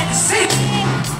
and sing.